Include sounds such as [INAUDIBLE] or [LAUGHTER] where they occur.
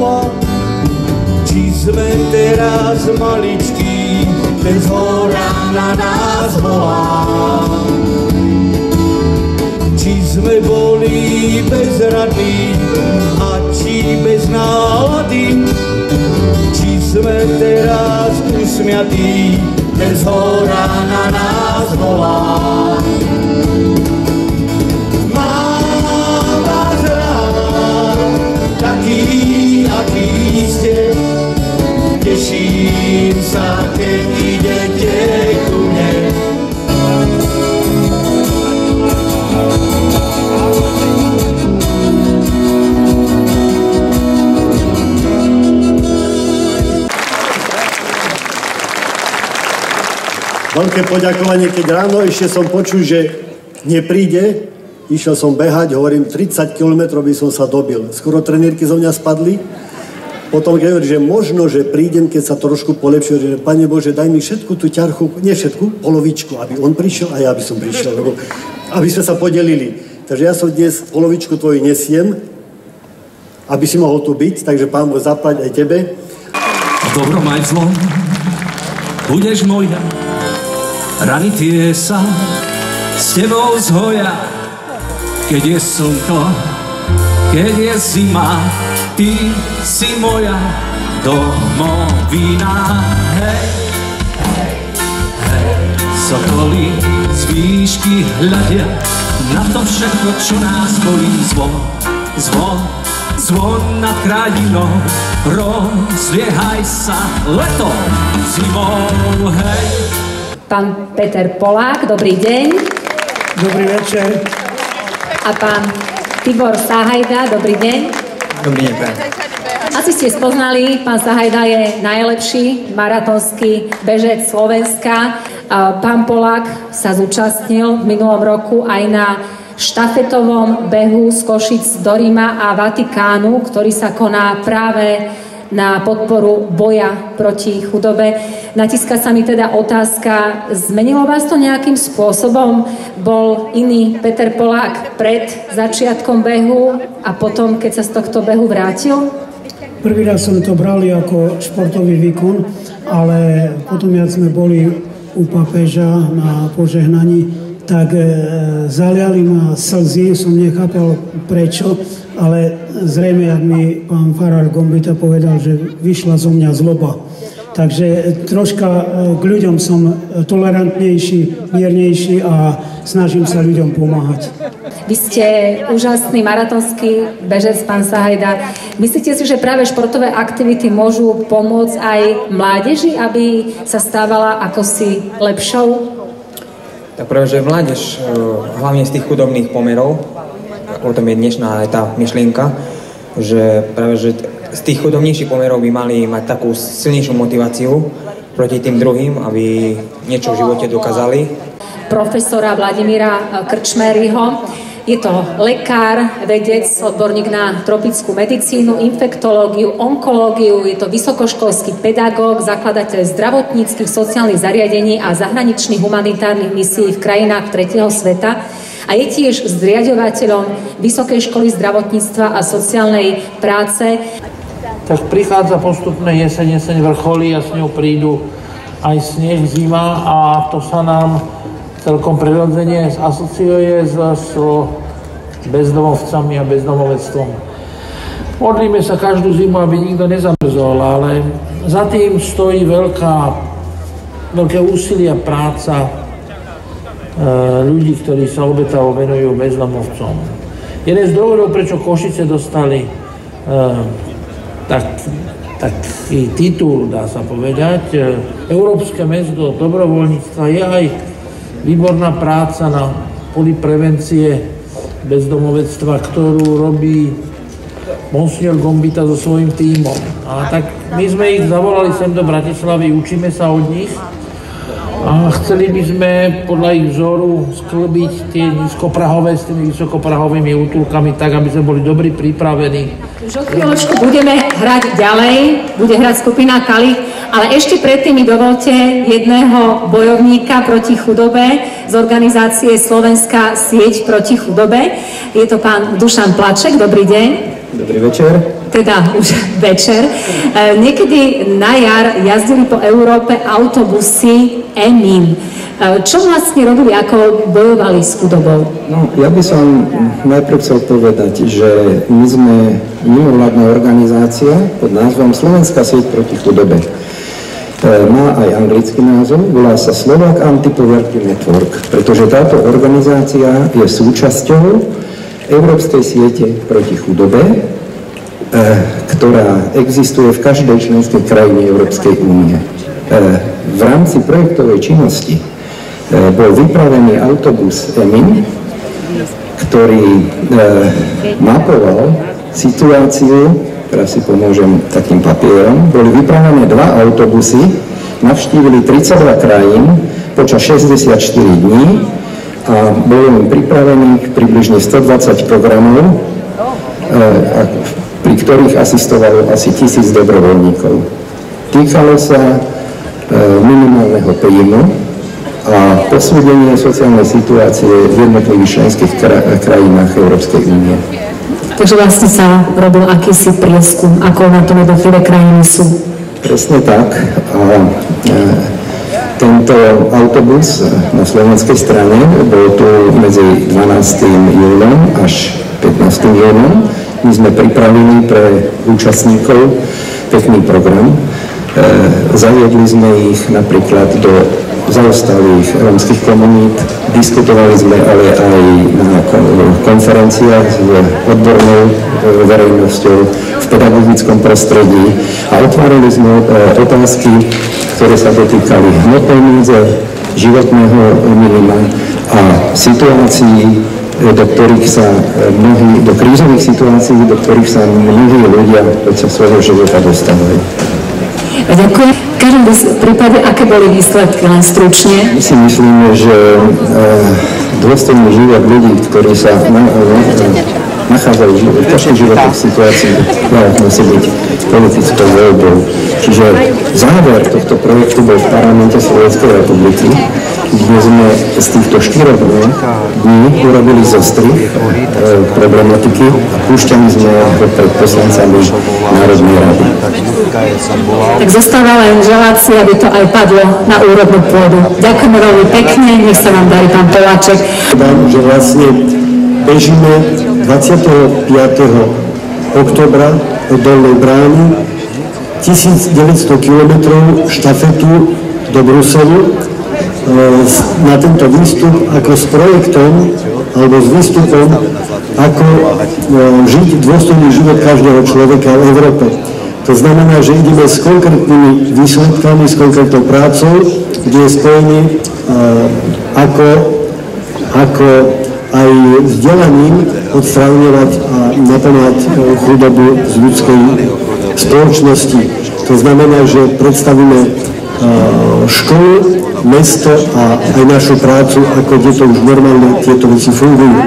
domova, či sme teraz maličkí, bez hora na nás volá. Či sme boli bezradní a či bez nálady, či sme teraz usmiatí, bez hora na nás volá. Teším sa, keď idete ku mne. Veľké poďakovanie, keď ráno ešte som počul, že nepríde, išiel som behať, hovorím, 30 km by som sa dobil. Skoro trenírky zo mňa spadli. Potom hovorí, že možno, že prídem, keď sa trošku polepšie, že Pane Bože, daj mi všetku tú ťarchu, nie všetku, polovičku, aby on prišiel a ja by som prišiel, lebo aby sme sa podelili. Takže ja som dnes polovičku tvoju nesiem, aby si mohol tu byť, takže Pán Boh zaplať aj tebe. Dobrom aj zlom budeš moja, rany tie sa s tebou zhoja. Keď je slnko, keď je zima, ty si moja domovina. Hej, hej, hej, sokoly z výšky hľadia na to všetko, čo nás bolí. Zvon, zvon, zvon nad krajinou, rozliehaj sa letom, zimou, hej. Pán Peter Polák, dobrý deň. Dobrý večer. A pán Tibor Sahajda, dobrý deň. Dobrý deň, pán. Asi ste spoznali, pán Sahajda je najlepší maratónsky bežec Slovenska. Pán Polák sa zúčastnil v minulom roku aj na štafetovom behu z Košic do Ríma a Vatikánu, ktorý sa koná práve na podporu boja proti chudobe. Natiska sa mi teda otázka, zmenilo vás to nejakým spôsobom? Bol iný Peter Polák pred začiatkom behu a potom, keď sa z tohto behu vrátil? Prvý raz som to brali ako športový výkon, ale potom, jak sme boli u papeža na požehnaní, tak e, zaliali ma slzy, som nechápal prečo, ale zrejme, ak mi pán Farár Gombita povedal, že vyšla zo mňa zloba. Takže troška e, k ľuďom som tolerantnejší, miernejší a snažím sa ľuďom pomáhať. Vy ste úžasný maratonský bežec, pán Sahajda. Myslíte si, že práve športové aktivity môžu pomôcť aj mládeži, aby sa stávala ako si lepšou? Tak práve, že mládež, e, hlavne z tých chudobných pomerov, o tom je dnešná aj tá myšlienka, že práve, že z tých chudobnejších pomerov by mali mať takú silnejšiu motiváciu proti tým druhým, aby niečo v živote dokázali. Profesora Vladimíra Krčmeryho. Je to lekár, vedec, odborník na tropickú medicínu, infektológiu, onkológiu, je to vysokoškolský pedagóg, zakladateľ zdravotníckých, sociálnych zariadení a zahraničných humanitárnych misií v krajinách tretieho sveta a je tiež zriadovateľom Vysokej školy zdravotníctva a sociálnej práce. Tak prichádza postupne jeseň, jeseň vrcholí a s ňou prídu aj sneh, zima a to sa nám celkom prirodzene asociuje s, s bezdomovcami a bezdomovectvom. Modlíme sa každú zimu, aby nikto nezamrzol, ale za tým stojí veľká, veľké úsilie a práca e, ľudí, ktorí sa obetavo venujú bezdomovcom. Jeden z dôvodov, prečo Košice dostali e, tak, taký titul, dá sa povedať, e, Európske mesto dobrovoľníctva je aj výborná práca na poli prevencie bezdomovectva, ktorú robí Monsignor Gombita so svojím tímom. A tak my sme ich zavolali sem do Bratislavy, učíme sa od nich a chceli by sme podľa ich vzoru sklbiť tie nízkoprahové s tými vysokoprahovými útulkami tak, aby sme boli dobrí pripravení. Už o chvíľočku budeme hrať ďalej, bude hrať skupina Kali Ale ešte predtým mi dovolte jedného bojovníka proti chudobe z organizácie Slovenská sieť proti chudobe. Je to pán Dušan Plaček. Dobrý deň. Dobrý večer. Teda už [LAUGHS] večer. E, niekedy na jar jazdili po Európe autobusy Emin. E, čo vlastne robili, ako bojovali s chudobou? No, ja by som najprv chcel povedať, že my sme mimovládna organizácia pod názvom Slovenská sieť proti chudobe. Má aj anglický názov, volá sa Slovak Anti-Poverty Network, pretože táto organizácia je súčasťou Európskej siete proti chudobe, e, ktorá existuje v každej členskej krajine Európskej únie. E, v rámci projektovej činnosti bol vypravený autobus EMIN, ktorý mapoval situáciu teraz si pomôžem takým papierom, boli vypravené dva autobusy, navštívili 32 krajín počas 64 dní a bolo im pripravených približne 120 programov, e, pri ktorých asistovalo asi tisíc dobrovoľníkov. Týkalo sa e, minimálneho príjmu a posúdenie sociálnej situácie v jednotlivých členských krajinách Európskej únie. Takže vlastne sa robil akýsi prieskum, ako na tom jednotlivé krajiny sú. Presne tak. A, e, tento autobus na slovenskej strane bol tu medzi 12. júlom až 15. júlom. My sme pripravili pre účastníkov pekný program. E, zaviedli sme ich napríklad do zaostalých rómskych komunít. Diskutovali sme ale aj na konferenciách s odbornou e, verejnosťou v pedagogickom prostredí a otvárali sme e, otázky, ktoré sa dotýkali hmotnej núdze, životného minima a situácií, e, do ktorých sa mnohí, do krízových situácií, do ktorých sa mnohí ľudia počas svojho života dostávajú. Ďakujem. Každom prípade, aké boli výsledky, len stručne? My si myslíme, že e, dôstojný život ľudí, ktorí sa na, e, nachádzajú v ťažkých životných situácií, musí byť politickou voľbou. Čiže záver tohto projektu bol v parlamente Slovenskej republiky, kde sme z týchto štyroch dní urobili zostrih e, problematiky a púšťali sme ho pred poslancami Národnej rady. Tak zostáva len želať si, aby to aj padlo na úrodnú pôdu. Ďakujem veľmi pekne, nech sa vám darí, pán Poláček. Dám, že vlastne bežíme 25. oktobra od Dolnej brány 1900 km štafetu do Bruselu E, na tento výstup ako s projektom alebo s výstupom, ako e, žiť dôstojný život každého človeka v Európe. To znamená, že ideme s konkrétnymi výsledkami, s konkrétnou prácou, kde je spojený e, ako, ako aj vzdelaním odstrávňovať a naplňať chudobu z ľudskej spoločnosti. To znamená, že predstavíme školu, mesto a aj našu prácu, ako kde to už normálne tieto veci fungujú.